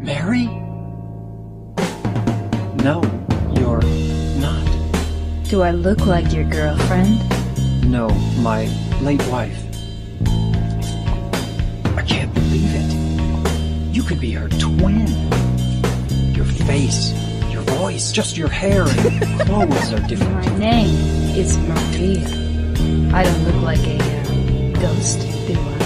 Mary? No, you're not. Do I look like your girlfriend? No, my late wife. I can't believe it. You could be her twin. Your face, your voice, just your hair and clothes are different. My name is Maria. I don't look like a uh, ghost, do I?